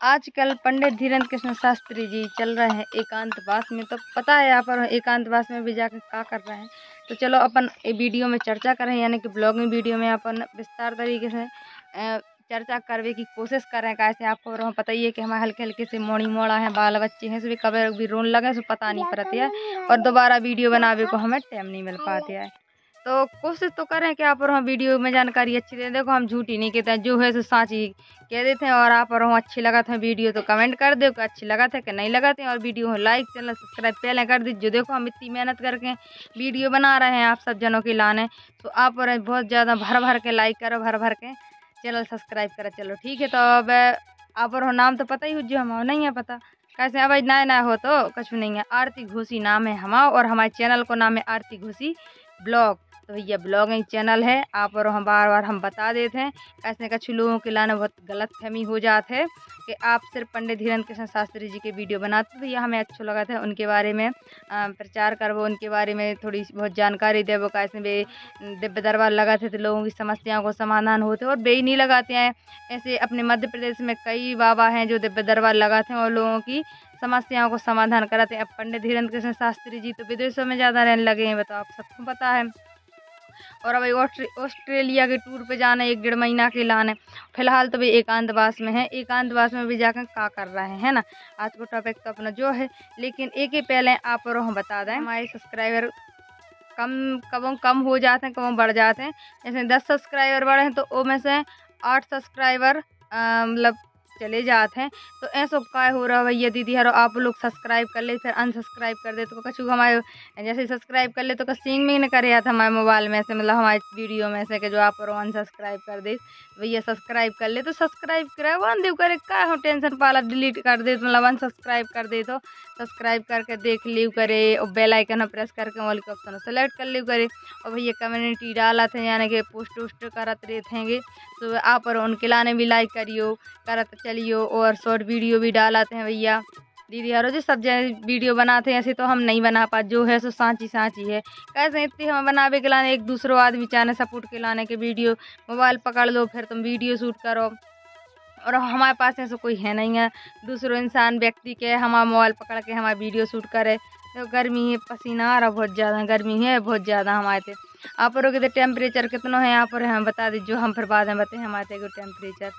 आजकल पंडित धीरेन्द्र कृष्ण शास्त्री जी चल रहे हैं एकांतवास में। तो पता है यहाँ पर एकांतवास में भी जाकर क्या कर रहे हैं। तो चलो अपन वीडियो में चर्चा करें यानी कि ब्लॉगिंग वीडियो में अपन विस्तार तरीके से चर्चा करने की कोशिश कर। रहे हैं कैसे आपको पता ही है कि हमारे हल्के हल्के से मोड़ी मोड़ा है बाल बच्चे हैं सभी कभी भी रोन लगे सो पता नहीं पड़ती है। और दोबारा वीडियो बनावे को हमें टाइम नहीं मिल पाती है। तो कोशिश तो करें कि आप और हम वीडियो में जानकारी अच्छी दे। देखो, हम झूठी नहीं कहते हैं, जो है सो साची कह देते हैं और आप और हम अच्छी लगा था वीडियो तो कमेंट कर दो कि अच्छी लगा था कि नहीं लगा थे और वीडियो लाइक चैनल सब्सक्राइब पहले कर दीजिए। देखो, हम इतनी मेहनत करके वीडियो बना रहे हैं, आप सब जनों की लाने। तो आप और बहुत ज़्यादा भर भर के लाइक करो, भर भर के चैनल सब्सक्राइब करो। चलो, ठीक है तो अब आप और नाम तो पता ही हो, जो हम नहीं है पता। कैसे अब नया नया हो तो कुछ नहीं है। आरती घोसी नाम है हमारा और हमारे चैनल को नाम है आरती घोसी ब्लॉग। तो भैया ब्लॉगिंग चैनल है। आप और हम बार बार हम बता देते हैं, ऐसे कछु लोगों के लाने बहुत गलत फहमी हो जाते है कि आप सिर्फ़ पंडित धीरेन्द्र कृष्ण शास्त्री जी के वीडियो बनाते भैया हमें अच्छा लगा था उनके बारे में प्रचार करवो उनके बारे में थोड़ी बहुत जानकारी दे वो कैसे वे दिव्य दरबार लगाते थे, लोगों की समस्याओं को समाधान होते और बे नहीं लगाते हैं। ऐसे अपने मध्य प्रदेश में कई बाबा हैं जो दिव्य दरबार लगाते हैं और लोगों की समस्याओं को समाधान कराते हैं। अब पंडित धीरेन्द्र कृष्ण शास्त्री जी तो विदेशों में ज़्यादा रहने लगे हैं बताओ आप सबको पता है। और अभी ऑस्ट्रेलिया के टूर पे जाना है, एक डेढ़ महीना के लाने फ़िलहाल तो भाई एकांतवास में है, एकांतवास में भी जाकर का कर रहे हैं ना? आज को टॉपिक तो अपना जो है, लेकिन एक ही पहले आप और हम बता दें। हमारे सब्सक्राइबर कम, कब, कम हो जाते हैं, कब बढ़ जाते हैं। जैसे दस सब्सक्राइबर बढ़े हैं तो वो में से आठ सब्सक्राइबर मतलब चले जाते हैं। तो ऐसा काय हो रहा है भैया दीदी? हर आप लोग सब्सक्राइब कर ले, फिर अनसब्सक्राइब कर दे तो कछु हमारे जैसे सब्सक्राइब कर ले तो सिंग में नहीं करे था हमारे मोबाइल में से मतलब हमारे वीडियो में से कि जो आप अनसब्सक्राइब कर दे। भैया सब्सक्राइब कर ले तो सब्सक्राइब करे वन देव करे, का हो टेंशन पाला? डिलीट कर दे मतलब अनसब्सक्राइब कर दे तो सब्सक्राइब करके देख लीव करे, और बेल आइकन प्रेस करके वाले के ऑप्शन सेलेक्ट कर लीव करे। और भैया कम्युनिटी डाला थे, यानी कि पोस्ट वोस्ट करत रहते हैं तो आप और उनके लाने भी लाइक करियो, करत चलियो, और शॉर्ट वीडियो भी डालाते हैं भैया। दीदी यारो जी सब जन वीडियो बनाते हैं, ऐसे तो हम नहीं बना पा, जो है सो सांची सांची है। कैसे इतनी हम बनावे के लाने, एक दूसरों आदमी चाहे सपोर्ट के लाने के वीडियो मोबाइल पकड़ लो, फिर तुम वीडियो शूट करो। और हमारे पास ऐसा कोई है नहीं है। दूसरों इंसान, व्यक्ति के, हमारा मोबाइल पकड़ के हमारा वीडियो शूट करे। तो गर्मी है, पसीना आ रहा बहुत ज़्यादा, गर्मी है बहुत ज़्यादा हमारे थे आप लोग टेम्परेचर कितना है यहाँ पर हम बता दीजिए हम फिर बाद में बताएँ, हमारे टेम्परेचर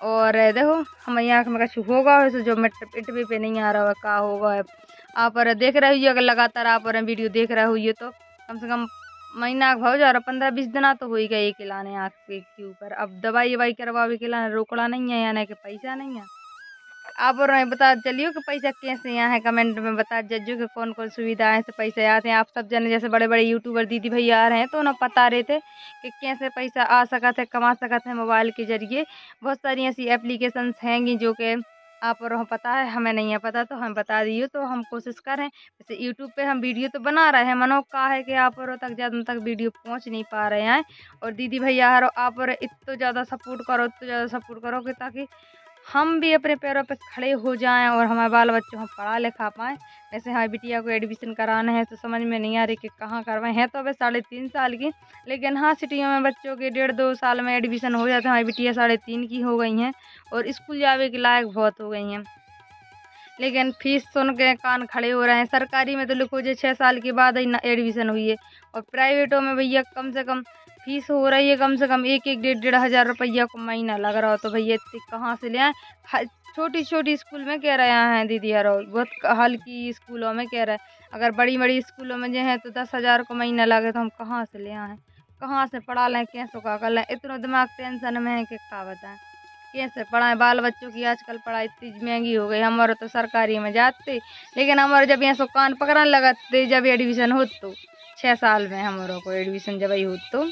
और देखो हम यहाँ में कुछ होगा, वैसे जो मेट टी पे नहीं आ रहा है का होगा, आप देख रहे हुई अगर लगातार आप और वीडियो देख रहे हुई तो कम से कम महीना भाव जा रहा, पंद्रह बीस दिन तो हो ही गए के लाने आँख के ऊपर। अब दवाई ववाई करवावे के लाने रोकड़ा नहीं है, यानी कि पैसा नहीं है। आप और बता चलियो कि पैसा कैसे यहाँ है? कमेंट में बता जजो कि कौन कौन सुविधाएँ से पैसे आते हैं। आप सब जने जैसे बड़े बड़े यूट्यूबर दीदी भैया आ रहे हैं तो उन्हें पता रहे थे कि कैसे पैसा आ सका थे कमा सका थे मोबाइल के ज़रिए। बहुत सारी ऐसी एप्लीकेशंस हैंगी जो कि आप और पता है, हमें नहीं है पता तो हम बता दिए। तो हम कोशिश करें जैसे यूट्यूब पे हम वीडियो तो बना रहे हैं, मनो का है कि आप और तक ज़्यादा तक वीडियो पहुँच नहीं पा रहे हैं। और दीदी भैया हरो आप और इतना ज़्यादा सपोर्ट करो, इतना ज़्यादा सपोर्ट करो कि ताकि हम भी अपने पैरों पर खड़े हो जाएँ और हमारे बाल बच्चों हम पढ़ा लिखा पाएँ। वैसे हमारी बिटिया को एडमिशन कराना है तो समझ में नहीं आ रही कि कहाँ करवाएँ। हैं तो अभी साढ़े तीन साल की, लेकिन हाँ सिटियों में बच्चों के डेढ़ दो साल में एडमिशन हो जाते हैं। हमारी बिटिया साढ़े तीन की हो गई हैं और स्कूल जावे के लायक बहुत हो गई हैं। लेकिन फ़ीस सुन के कान खड़े हो रहे हैं। सरकारी में तो लिखो जो छः साल के बाद ही एडमिशन हुई है और प्राइवेटों में भैया कम से कम फ़ीस हो रही है कम से कम एक एक डेढ़ डेढ़ हज़ार रुपया को महीना लग रहा हो। तो भैया, इतनी कहाँ से ले आए? छोटी छोटी स्कूल में कह रहे हैं दीदी यार बहुत हल्की स्कूलों में कह रहे हैं। अगर बड़ी बड़ी स्कूलों में जो है तो दस हज़ार को महीना लगे तो हम कहाँ से ले आए? कहाँ से पढ़ा लें? कैसे का कर लें? इतना दिमाग टेंशन में है कि क्या बताएँ? कैसे पढ़ाएँ? बाल बच्चों की आजकल पढ़ाई इतनी महँगी हो गई। हमारे तो सरकारी में जाते, लेकिन हमारे जब यहाँ कान पकड़ने लगाते जब एडमिशन हो तो छः साल में हमारों को एडमिशन जब ही हो तो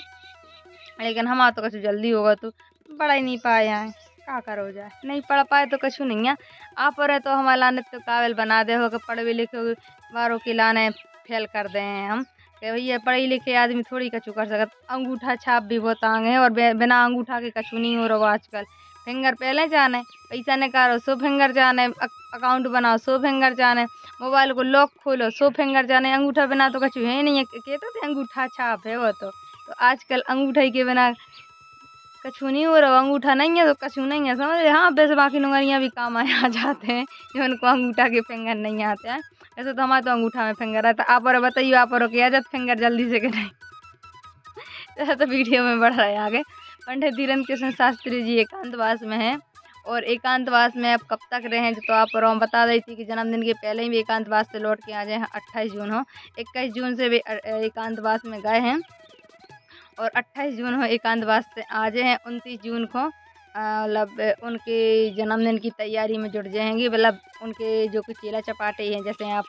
लेकिन हमारा तो कछु जल्दी होगा तो पढ़ ही नहीं पाए हैं। क्या करो जाए? नहीं पढ़ पाए तो कछु नहीं है। आप रहे तो हमारे लाने तो काबिल बना दे हो कि पढ़े लिखे बारों की लाने फेल कर दे हैं हम। कि भैया, पढ़े लिखे आदमी थोड़ी कछु कर सकता। अंगूठा छाप भी बहुत आगे और बिना अंगूठा के कछु नहीं हो रहा आजकल। फिंगर पहले जाने, पैसा निकालो, सो फिंगर जाने अकाउंट बनाओ, सो फिंगर जाने, मोबाइल को लॉक खोलो, सो फिंगर जाने, अंगूठा बिना तो कछु है नहीं है। कहते थे अंगूठा छाप है वो तो। तो आजकल अंगूठे के बिना कछू नहीं हो रहा, अंगूठा नहीं है तो कछू नहीं है, समझ रहे? हाँ वैसे बाकी नुंगरियाँ भी काम आ जाते हैं, जो उनको अंगूठा के फिंगर नहीं आते हैं। ऐसे तो हमारे तो अंगूठा में फिंगर आता है आप और बताइए, आप और किया जाता फिंगर जल्दी से करें ऐसा तो वीडियो में बढ़ रहा है आगे। पंडित धीरेन्द्र कृष्ण शास्त्री जी एकांतवास में हैं, और एकांतवास में अब कब तक रहे हैं तो आप और हम बता रही थी कि जन्मदिन के पहले ही भी एकांतवास से लौट के आ जाए, अट्ठाईस जून हो। इक्कीस जून से भी एकांतवास में गए हैं। और अट्ठाईस जून हो एकांतवास से आज हैं, उनतीस जून को मतलब उनके जन्मदिन की तैयारी में जुड़ जाएँगे मतलब उनके जो कुछ चेला चपाटे हैं, जैसे आप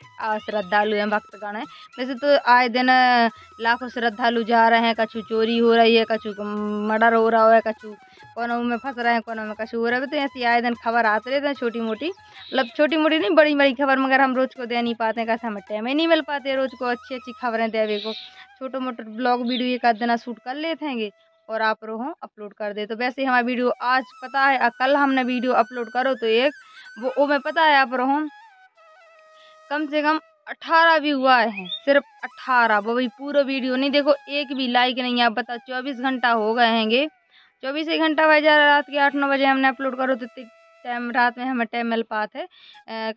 श्रद्धालु हैं, भक्तगण हैं, वैसे तो आए दिन लाखों श्रद्धालु जा रहे हैं, कछु चोरी हो रही है, कछु मर्डर हो रहा है, कछु कोनो में फंस रहे हैं, कोनो में कछु हो रहा है। तो ऐसी आए दिन खबर आते रहते हैं छोटी मोटी। मतलब छोटी मोटी नहीं, बड़ी बड़ी खबर, मगर हम रोज़ को दे नहीं पाते हैं, कैसे हमें टाइम ही नहीं मिल पाते रोज़ को अच्छी अच्छी खबरें देवे को। छोटो मोटो ब्लॉग वीडियो एक आध दिन शूट कर लेते हैं और आप रोह अपलोड कर दे। तो वैसे हमारा वीडियो आज पता है कल हमने वीडियो अपलोड करो तो एक, वो वो मैं पता है आप रोह कम से कम अठारह व्यू आए हैं, सिर्फ़ अठारह, वो भाई पूरा वीडियो नहीं, देखो एक भी लाइक नहीं, आप बताओ, चौबीस घंटा हो गए हैंगे चौबीस ही घंटा भाई जा रात के आठ नौ बजे हमने अपलोड करो तो टाइम रात में हमें टाइम मिल पाते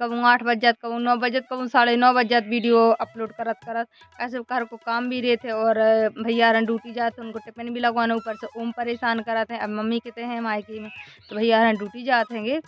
कबू आठ बज जात, कबू नौ बज कबू साढ़े नौ बज जात वीडियो अपलोड करत करत। ऐसे घर को काम भी रहे थे और भैया रन ड्यूटी जाते उनको टिफ़िन भी लगवाना ऊपर से, ओम परेशान कराते हैं। अब मम्मी कहते हैं, मायके में। तो भैया रन ड्यूटी जाते हैं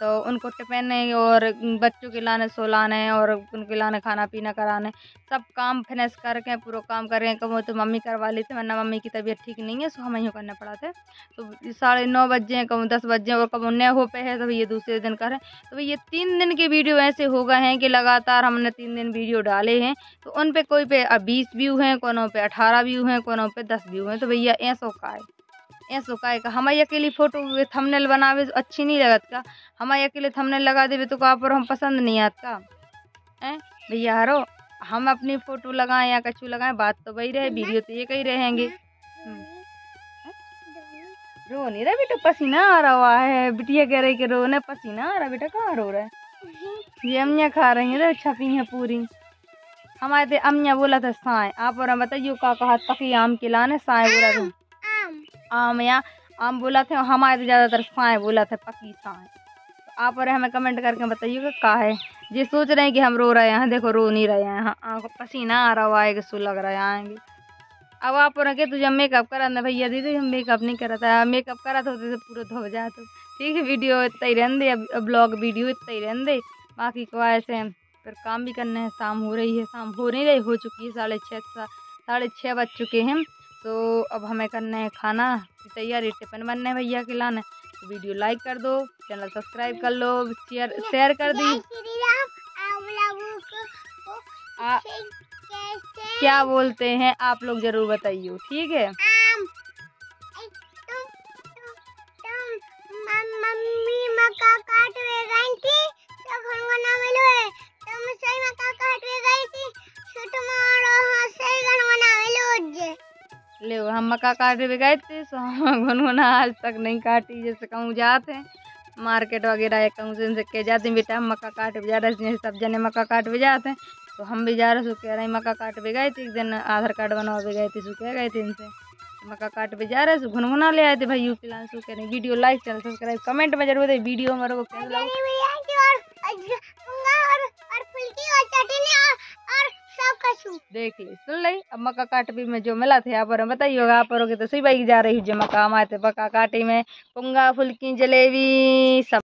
तो उनको टिफ़िन और बच्चों के लाने सोलाने और उनके लाने, खाना पीना कराने, सब काम फिनिश करके, पूरा काम करें कब तो मम्मी करवा लेते, वरना मम्मी की तबीयत ठीक नहीं है, सो हमें यूँ करना पड़ा था तो साढ़े नौ बजे कब दस बजे और कब नए हो पे है तो ये दूसरे दिन करें तो ये तीन दिन के वीडियो ऐसे हो गए हैं कि लगातार हमने तीन दिन वीडियो डाले हैं। तो उन पर कोई पे बीस व्यू हैं, कोनों पे अठारह व्यू हैं, कोनों पे दस व्यू हैं। तो भैया ऐसो का है ऐसो का का? हमारी अकेली फ़ोटो थंबनेल बनावे, अच्छी नहीं लगत का? हमारे अकेले थंबनेल लगा देवे तो का पर हम पसंद नहीं आता। है? भैया हरो हम अपनी फ़ोटो लगाएँ या कछु लगाएँ बात तो वही रहे वीडियो तो ये कही रहेंगे। हम्म। रो नहीं रहा बेटा पसीना आ रहा है बिटिया कह रही कि रो ने पसीना आ रहा बेटा कहाँ रो रहा है? ये अमिया खा रही है छपी है पूरी। हमारे अमिया बोला था साए आप और हम बताइए का कहा तकी आम के लाने साए बोला था। आम या आम बोला थे हमारे तो ज़्यादातर साए बोला था पकी साए। तो आप और हमें कमेंट करके बताइएगा का है। ये सोच रहे हैं कि हम रो रहे हैं। देखो, रो नहीं रहे हैं। हाँ पसीना आ रहा है सू लग रहा है आएँगे। अब आप और के तुझे मेकअप करा ना भैया दीदी, हम मेकअप नहीं करा था। मेकअप करा था तो पूरा धो जा तो। ठीक है वीडियो इतना ही रहने दे। ब्लॉग वीडियो इतना ही रहने दे। बाकी को ऐसे फिर काम भी करना है। शाम हो रही है। शाम हो नहीं रही, हो चुकी है साढ़े छः साढ़े छः बज चुके हैं। तो अब हमें करना है खाना। की तैयारी टिफ़िन बनने भैया के लाने। तो वीडियो लाइक कर दो चैनल सब्सक्राइब कर लो शेयर शेयर कर दी। क्या बोलते हैं आप लोग ज़रूर बताइए ठीक है? ले, हम मक्का काटे भी गए थे सो हम गुनगुना आज तक नहीं काटी, जैसे कहूँ जाते हैं। मार्केट वगैरह या कहूँ से कह जाते हैं, बेटा, हम मक्का काट भी जा रहे हैं। सब जने मक्का काट भी जाते हैं तो हम भी जा रहे सो कह रहे हैं, मक्का काट भी गए थे, एक दिन आधार कार्ड बनवा भी गए थे सो कह गए थे इनसे, मक्का काट भी जा रहे सो घुनघुना ले आए थे, भाई, यूपी लान सो कह रहे video like, channel subscribe, comment में ज़रूर वीडियो मेरे को देख ली, सुन ली। अब मक्का काट भी में जो मिला थे पर बताइए होगा आप तो सही बाई जा रही हूँ जो मक्का हमारे मक्का काटी में, पुंगा, फुल्की, जलेबी, सब।